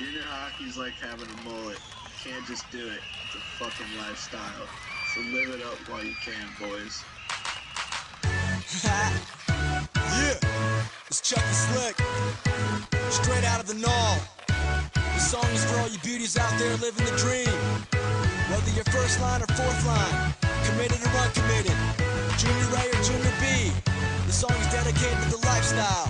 Junior hockey's like having a mullet. You can't just do it. It's a fucking lifestyle. So live it up while you can, boys. yeah, it's Chucky Slick, straight out of the Knoll. This song is for all you beauties out there living the dream. Whether you're first line or fourth line, committed or uncommitted, junior A or junior B, the song is dedicated to the lifestyle.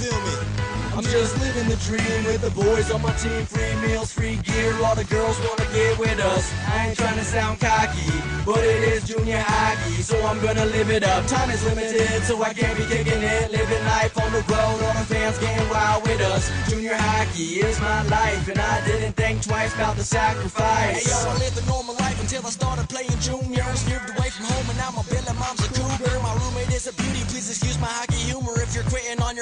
Feel me? I'm just living the dream with the boys on my team. Free meals, free gear, all the girls wanna get with us. I ain't trying to sound cocky, but it is junior hockey, so I'm gonna live it up. Time is limited, so I can't be kicking it. Living life on the road, all the fans getting wild with us. Junior hockey is my life, and I didn't think twice about the sacrifice. Hey yo, I lived a normal life until I started playing juniors. Moved away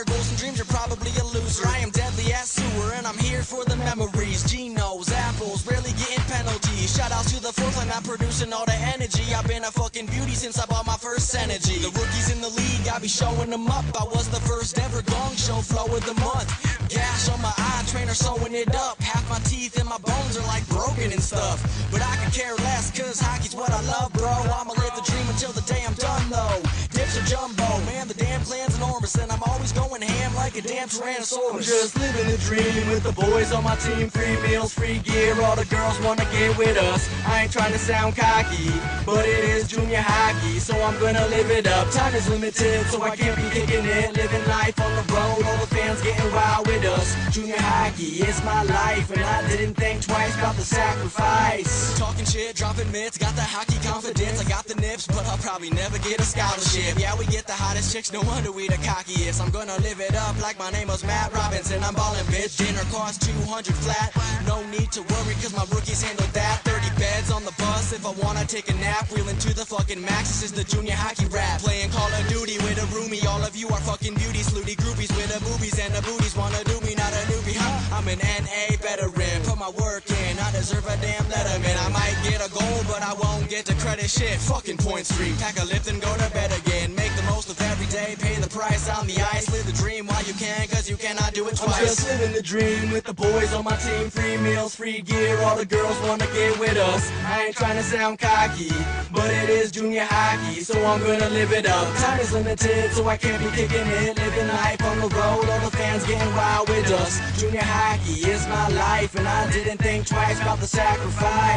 your goals and dreams, you're probably a loser. I am deadly as sewer, and I'm here for the memories. Ginos, apples, rarely getting penalties. Shout out to the fourth line, I'm producing all the energy. I've been a fucking beauty since I bought my first energy. The rookies in the league, I be showing them up. I was the first ever gong show flow of the month. Gash on my eye, trainer sewing it up. Half my teeth and my bones are like broken and stuff. But I could care less, cause hockey's what I love, bro. I'ma a damn tyrannosaurus. I'm just living the dream with the boys on my team. Free meals, free gear, all the girls wanna get with us. I ain't trying to sound cocky, but it is junior hockey, so I'm gonna live it up. Time is limited, so I can't be kicking it. Living life on the road, all the fans getting wild with us. Junior hockey is my life, and I didn't think twice about the sacrifice. Talking shit, dropping mitts, got the hockey confidence. I got the nips, but I'll probably never get a scholarship. Yeah, we get the hottest chicks, no wonder we the cockiest. I'm gonna live it up like my name was Matt Robinson. I'm ballin', bitch. Dinner costs 200 flat. No need to worry, cause my rookies handle that. 30 beds on the bus if I wanna take a nap. Wheeling to the fucking max, this is the junior hockey rap. Playing Call of Duty with a roomie. All of you are fucking beauties, slutty groupies with the boobies and the booties. Wanna do me, not a newbie, huh? I'm an NA veteran. Put my work in, I deserve a damn letterman. I might get a goal, but I won't get the credit shit. Fucking point street, pack a lift and go to bed again. Make the most of every day, pay the price on the ice. Can, you do it twice. I'm just living the dream with the boys on my team. Free meals, free gear, all the girls wanna get with us. I ain't trying to sound cocky, but it is junior hockey, so I'm gonna live it up. Time is limited, so I can't be kicking it. Living life on the road, all the fans getting wild with us. Junior hockey is my life, and I didn't think twice about the sacrifice.